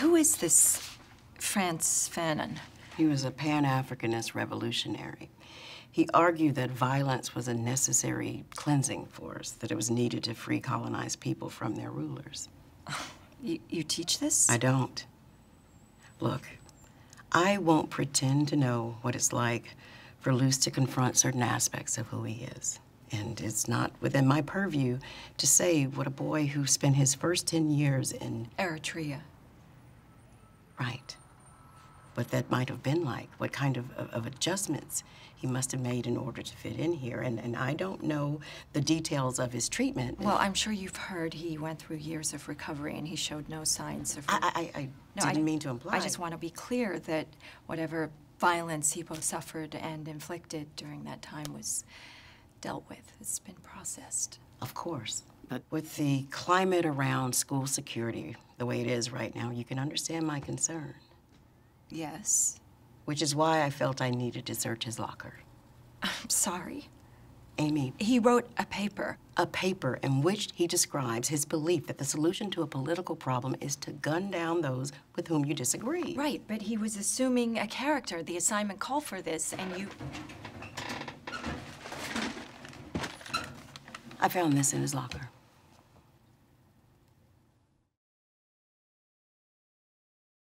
Who is this Frantz Fanon? He was a Pan-Africanist revolutionary. He argued that violence was a necessary cleansing force, that it was needed to free colonized people from their rulers. You, you teach this? I don't. Look, I won't pretend to know what it's like for Luce to confront certain aspects of who he is. And it's not within my purview to say what a boy who spent his first 10 years in Eritrea. Right. What that might have been like, what kind of, of, of, adjustments he must have made in order to fit in here. And, and I don't know the details of his treatment. Well, I'm sure you've heard he went through years of recovery and he showed no signs of. I, I, I no, didn't I, mean to imply. I just want to be clear that whatever violence he both suffered and inflicted during that time was dealt with. It's been processed. Of course. But with the climate around school security the way it is right now, you can understand my concern. Yes. Which is why I felt I needed to search his locker. I'm sorry. Amy. He wrote a paper. A paper in which he describes his belief that the solution to a political problem is to gun down those with whom you disagree. Right, but he was assuming a character. The assignment called for this, and you... I found this in his locker.